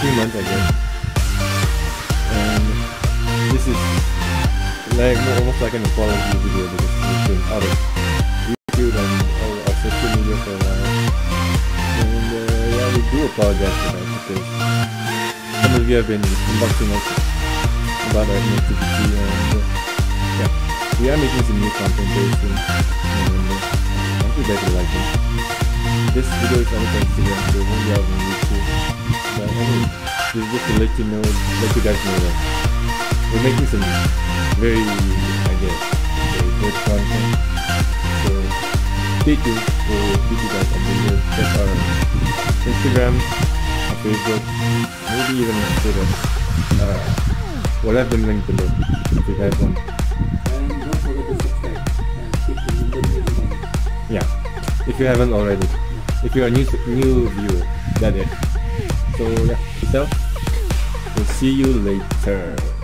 three months, I guess. And this is like almost like an apology video because we've been out of YouTube and all our social media for a while. And uh, yeah, we do apologize for that because some of you have been inboxing us about our inactivity and uh, yeah, we are making some new content very soon. And uh, I hope you guys like it. This video is on Instagram, so it won't be out on YouTube. But anyway, this is just to let you know, let you guys know that we're making some very, I guess, very good content. So stay tuned. We'll keep you guys updated. Check our Instagram, our Facebook, maybe even our Twitter. Uh, we'll have them linked below if you guys want. And don't forget to subscribe and click the little. Yeah, if you haven't already. If you're a new new viewer, that is. So yeah, peace out. We'll see you later.